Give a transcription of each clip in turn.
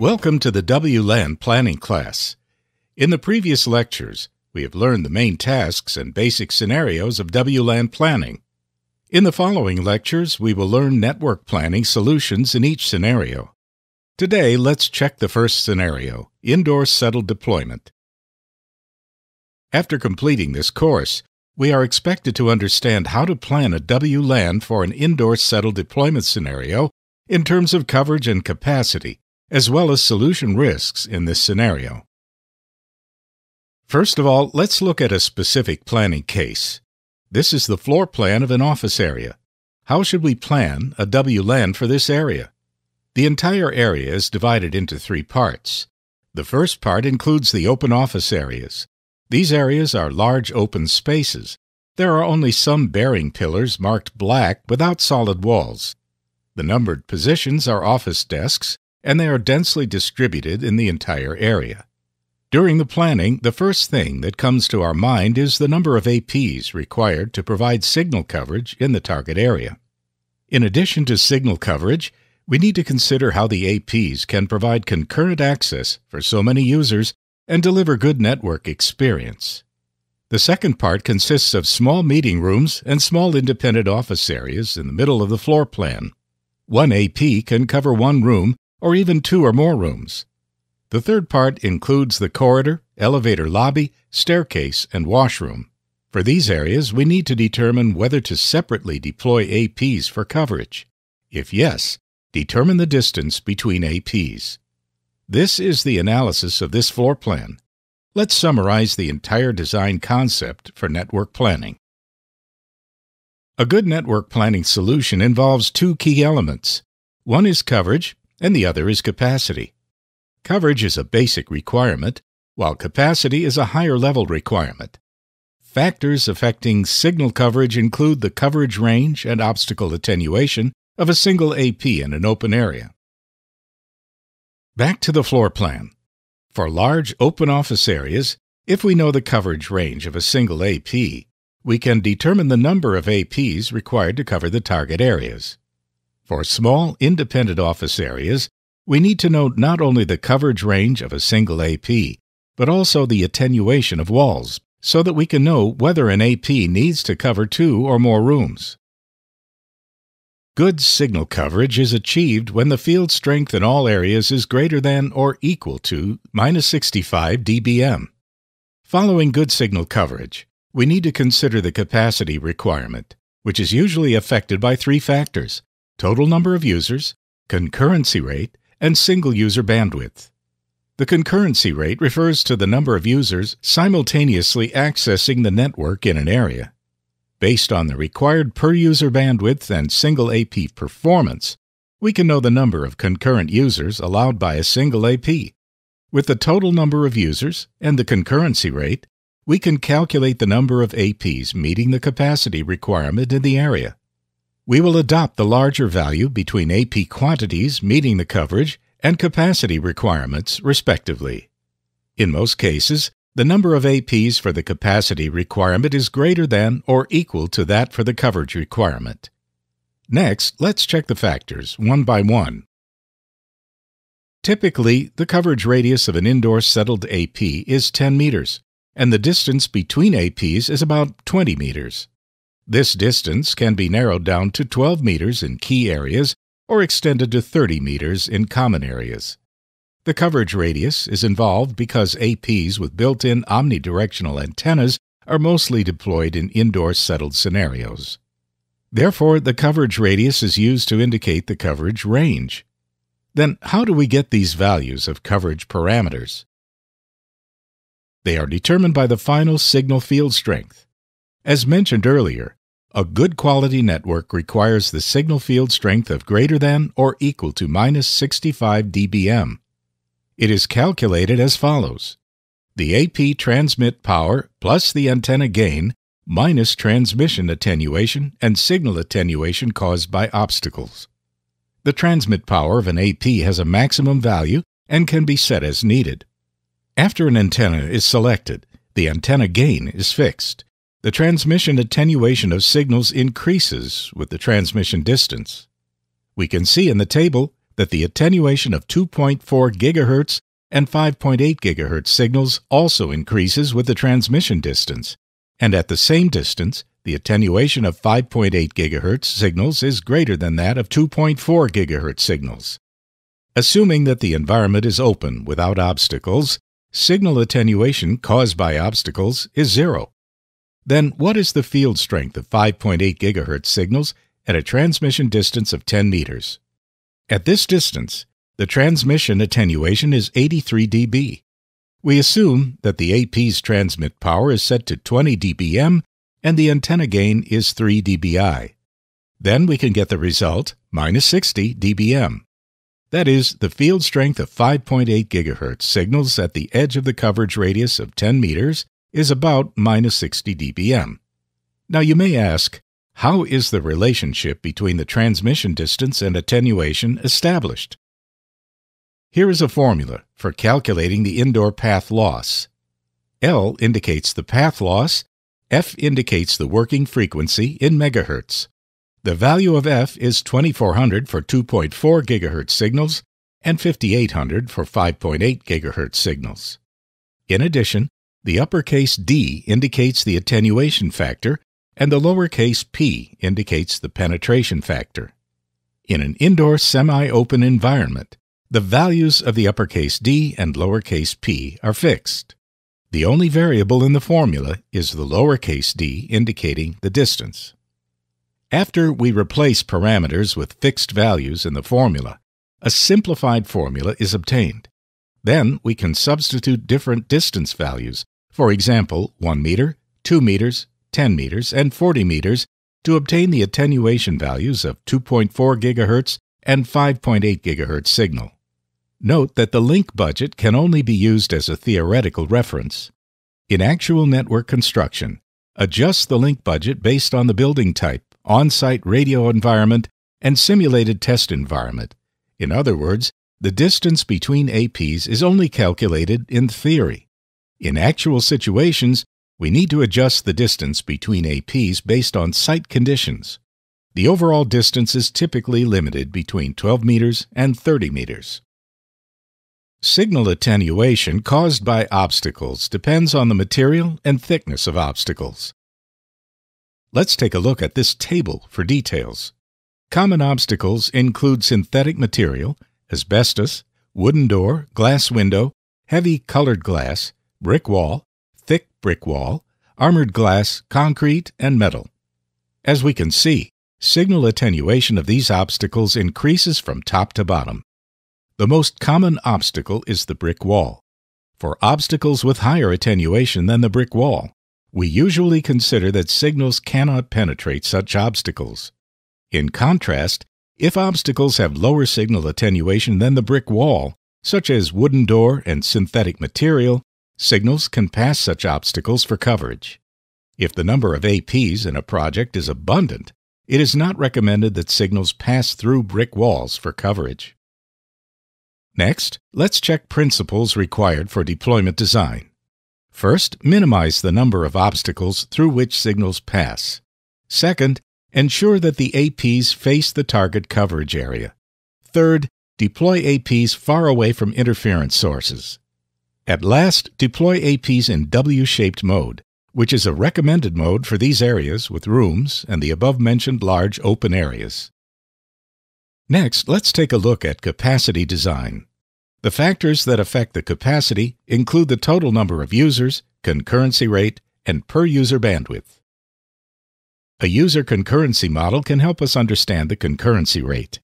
Welcome to the WLAN planning class. In the previous lectures, we have learned the main tasks and basic scenarios of WLAN planning. In the following lectures, we will learn network planning solutions in each scenario. Today, let's check the first scenario, indoor settled deployment. After completing this course, we are expected to understand how to plan a WLAN for an indoor settled deployment scenario in terms of coverage and capacity, as well as solution risks in this scenario. First of all, let's look at a specific planning case. This is the floor plan of an office area. How should we plan a WLAN for this area? The entire area is divided into three parts. The first part includes the open office areas. These areas are large open spaces. There are only some bearing pillars marked black without solid walls. The numbered positions are office desks, and they are densely distributed in the entire area. During the planning, the first thing that comes to our mind is the number of APs required to provide signal coverage in the target area. In addition to signal coverage, we need to consider how the APs can provide concurrent access for so many users and deliver good network experience. The second part consists of small meeting rooms and small independent office areas in the middle of the floor plan. One AP can cover one room or even two or more rooms. The third part includes the corridor, elevator lobby, staircase, and washroom. For these areas, we need to determine whether to separately deploy APs for coverage. If yes, determine the distance between APs. This is the analysis of this floor plan. Let's summarize the entire design concept for network planning. A good network planning solution involves two key elements. One is coverage, and the other is capacity. Coverage is a basic requirement, while capacity is a higher level requirement. Factors affecting signal coverage include the coverage range and obstacle attenuation of a single AP in an open area. Back to the floor plan. For large open office areas, if we know the coverage range of a single AP, we can determine the number of APs required to cover the target areas. For small independent office areas, we need to know not only the coverage range of a single AP, but also the attenuation of walls, so that we can know whether an AP needs to cover two or more rooms. Good signal coverage is achieved when the field strength in all areas is greater than or equal to minus 65 dBm. Following good signal coverage, we need to consider the capacity requirement, which is usually affected by three factors total number of users, concurrency rate, and single user bandwidth. The concurrency rate refers to the number of users simultaneously accessing the network in an area. Based on the required per user bandwidth and single AP performance, we can know the number of concurrent users allowed by a single AP. With the total number of users and the concurrency rate, we can calculate the number of APs meeting the capacity requirement in the area. We will adopt the larger value between AP quantities meeting the coverage and capacity requirements, respectively. In most cases, the number of APs for the capacity requirement is greater than or equal to that for the coverage requirement. Next, let's check the factors one by one. Typically, the coverage radius of an indoor settled AP is 10 meters, and the distance between APs is about 20 meters. This distance can be narrowed down to 12 meters in key areas or extended to 30 meters in common areas. The coverage radius is involved because APs with built in omnidirectional antennas are mostly deployed in indoor settled scenarios. Therefore, the coverage radius is used to indicate the coverage range. Then, how do we get these values of coverage parameters? They are determined by the final signal field strength. As mentioned earlier, a good quality network requires the signal field strength of greater than or equal to minus 65 dBm. It is calculated as follows. The AP transmit power plus the antenna gain minus transmission attenuation and signal attenuation caused by obstacles. The transmit power of an AP has a maximum value and can be set as needed. After an antenna is selected, the antenna gain is fixed. The transmission attenuation of signals increases with the transmission distance. We can see in the table that the attenuation of 2.4 GHz and 5.8 GHz signals also increases with the transmission distance, and at the same distance, the attenuation of 5.8 GHz signals is greater than that of 2.4 GHz signals. Assuming that the environment is open without obstacles, signal attenuation caused by obstacles is zero. Then what is the field strength of 5.8 GHz signals at a transmission distance of 10 meters? At this distance, the transmission attenuation is 83 dB. We assume that the AP's transmit power is set to 20 dBm and the antenna gain is 3 dBi. Then we can get the result minus 60 dBm. That is, the field strength of 5.8 GHz signals at the edge of the coverage radius of 10 meters is about minus 60 dBm. Now you may ask, how is the relationship between the transmission distance and attenuation established? Here is a formula for calculating the indoor path loss. L indicates the path loss, F indicates the working frequency in megahertz. The value of F is 2400 for 2.4 gigahertz signals and 5800 for 5.8 gigahertz signals. In addition, the uppercase D indicates the attenuation factor and the lowercase p indicates the penetration factor. In an indoor semi-open environment, the values of the uppercase d and lowercase p are fixed. The only variable in the formula is the lowercase d indicating the distance. After we replace parameters with fixed values in the formula, a simplified formula is obtained. Then we can substitute different distance values, for example, 1 meter, 2 meters, 10 meters, and 40 meters to obtain the attenuation values of 2.4 GHz and 5.8 GHz signal. Note that the link budget can only be used as a theoretical reference. In actual network construction, adjust the link budget based on the building type, on-site radio environment, and simulated test environment. In other words, the distance between APs is only calculated in theory. In actual situations, we need to adjust the distance between APs based on site conditions. The overall distance is typically limited between 12 meters and 30 meters. Signal attenuation caused by obstacles depends on the material and thickness of obstacles. Let's take a look at this table for details. Common obstacles include synthetic material, asbestos, wooden door, glass window, heavy colored glass, brick wall, thick brick wall, armored glass, concrete, and metal. As we can see, signal attenuation of these obstacles increases from top to bottom. The most common obstacle is the brick wall. For obstacles with higher attenuation than the brick wall, we usually consider that signals cannot penetrate such obstacles. In contrast, if obstacles have lower signal attenuation than the brick wall, such as wooden door and synthetic material, Signals can pass such obstacles for coverage. If the number of APs in a project is abundant, it is not recommended that signals pass through brick walls for coverage. Next, let's check principles required for deployment design. First, minimize the number of obstacles through which signals pass. Second, ensure that the APs face the target coverage area. Third, deploy APs far away from interference sources. At last, deploy APs in W-shaped mode, which is a recommended mode for these areas with rooms and the above-mentioned large open areas. Next, let's take a look at capacity design. The factors that affect the capacity include the total number of users, concurrency rate, and per-user bandwidth. A user concurrency model can help us understand the concurrency rate.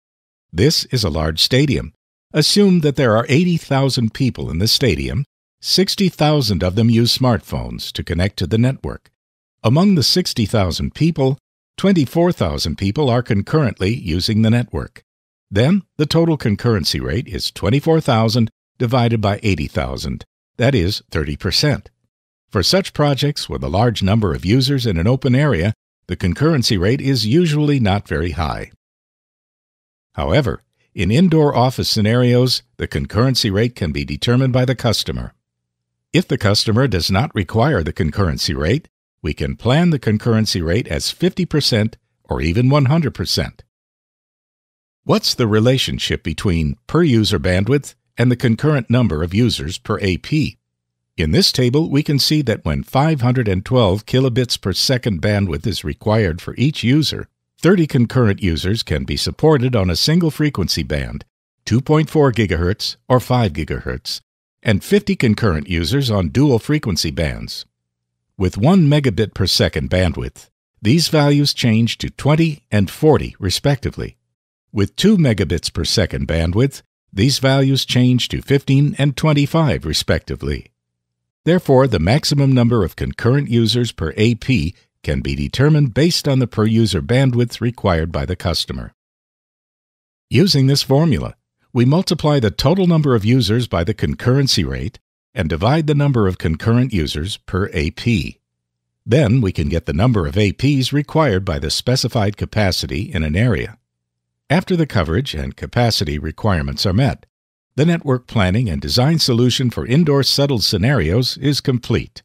This is a large stadium, Assume that there are 80,000 people in the stadium. 60,000 of them use smartphones to connect to the network. Among the 60,000 people, 24,000 people are concurrently using the network. Then the total concurrency rate is 24,000 divided by 80,000, that is 30%. For such projects with a large number of users in an open area, the concurrency rate is usually not very high. However, in indoor office scenarios, the concurrency rate can be determined by the customer. If the customer does not require the concurrency rate, we can plan the concurrency rate as 50% or even 100%. What's the relationship between per user bandwidth and the concurrent number of users per AP? In this table, we can see that when 512 kilobits per second bandwidth is required for each user, 30 concurrent users can be supported on a single frequency band, 2.4 GHz or 5 GHz, and 50 concurrent users on dual frequency bands. With 1 megabit per second bandwidth, these values change to 20 and 40 respectively. With 2 megabits per second bandwidth, these values change to 15 and 25 respectively. Therefore, the maximum number of concurrent users per AP can be determined based on the per user bandwidth required by the customer. Using this formula, we multiply the total number of users by the concurrency rate and divide the number of concurrent users per AP. Then we can get the number of APs required by the specified capacity in an area. After the coverage and capacity requirements are met, the network planning and design solution for indoor settled scenarios is complete.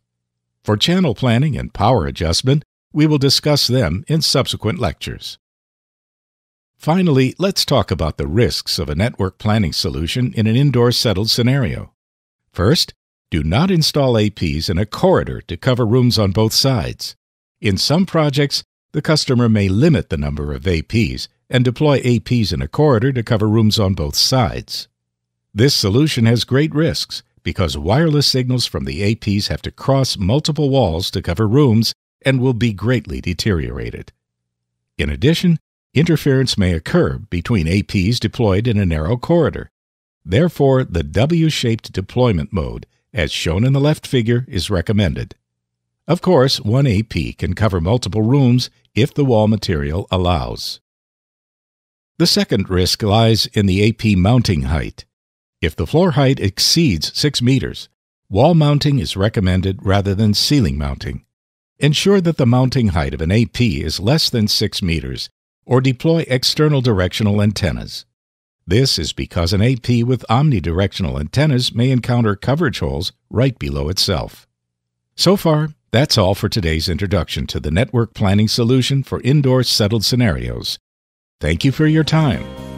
For channel planning and power adjustment, we will discuss them in subsequent lectures. Finally, let's talk about the risks of a network planning solution in an indoor settled scenario. First, do not install APs in a corridor to cover rooms on both sides. In some projects, the customer may limit the number of APs and deploy APs in a corridor to cover rooms on both sides. This solution has great risks because wireless signals from the APs have to cross multiple walls to cover rooms and will be greatly deteriorated. In addition, interference may occur between APs deployed in a narrow corridor. Therefore, the W-shaped deployment mode, as shown in the left figure, is recommended. Of course, one AP can cover multiple rooms if the wall material allows. The second risk lies in the AP mounting height. If the floor height exceeds 6 meters, wall mounting is recommended rather than ceiling mounting. Ensure that the mounting height of an AP is less than 6 meters, or deploy external directional antennas. This is because an AP with omnidirectional antennas may encounter coverage holes right below itself. So far, that's all for today's introduction to the network planning solution for indoor settled scenarios. Thank you for your time.